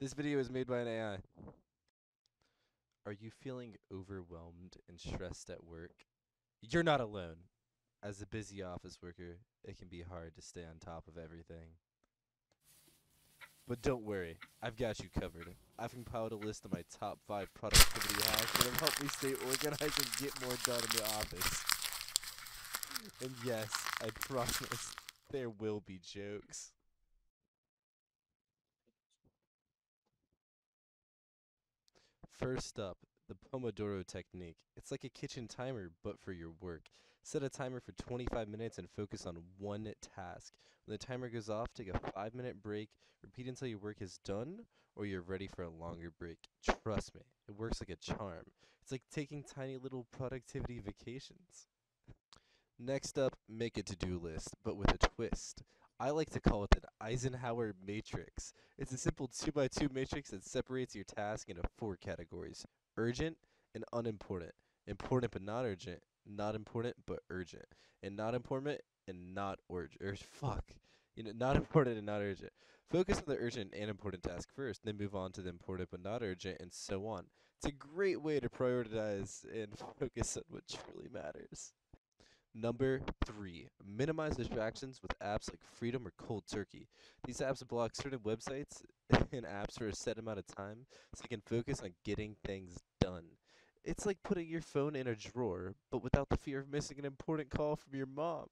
This video is made by an AI. Are you feeling overwhelmed and stressed at work? You're not alone. As a busy office worker, it can be hard to stay on top of everything. But don't worry, I've got you covered. I've compiled a list of my top 5 productivity hacks that have helped me stay organized and get more done in the office. And yes, I promise, there will be jokes. First up, the Pomodoro technique. It's like a kitchen timer, but for your work. Set a timer for 25 minutes and focus on one task. When the timer goes off, take a 5 minute break, repeat until your work is done or you're ready for a longer break. Trust me, it works like a charm. It's like taking tiny little productivity vacations. Next up, make a to do list, but with a twist. I like to call it an Eisenhower matrix. It's a simple 2 by 2 matrix that separates your task into four categories urgent and unimportant, important but not urgent, not important but urgent, and not important and not urgent. Or er, fuck. You know, not important and not urgent. Focus on the urgent and important task first, then move on to the important but not urgent, and so on. It's a great way to prioritize and focus on what truly matters. Number three, minimize distractions with apps like Freedom or Cold Turkey. These apps block certain websites and apps for a set amount of time so you can focus on getting things done. It's like putting your phone in a drawer, but without the fear of missing an important call from your mom.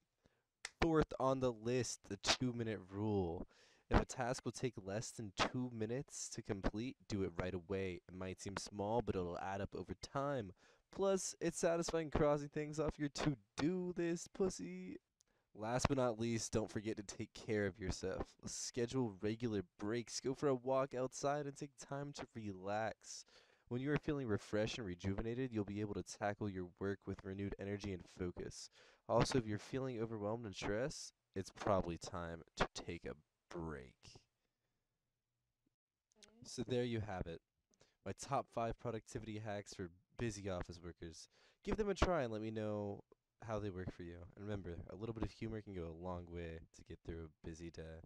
Fourth on the list, the two minute rule. If a task will take less than two minutes to complete, do it right away. It might seem small, but it'll add up over time. Plus, it's satisfying crossing things off your to do list, pussy. Last but not least, don't forget to take care of yourself. Schedule regular breaks, go for a walk outside, and take time to relax. When you are feeling refreshed and rejuvenated, you'll be able to tackle your work with renewed energy and focus. Also, if you're feeling overwhelmed and stressed, it's probably time to take a break. So there you have it. My top five productivity hacks for busy office workers. Give them a try and let me know how they work for you. And remember, a little bit of humor can go a long way to get through a busy day.